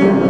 you.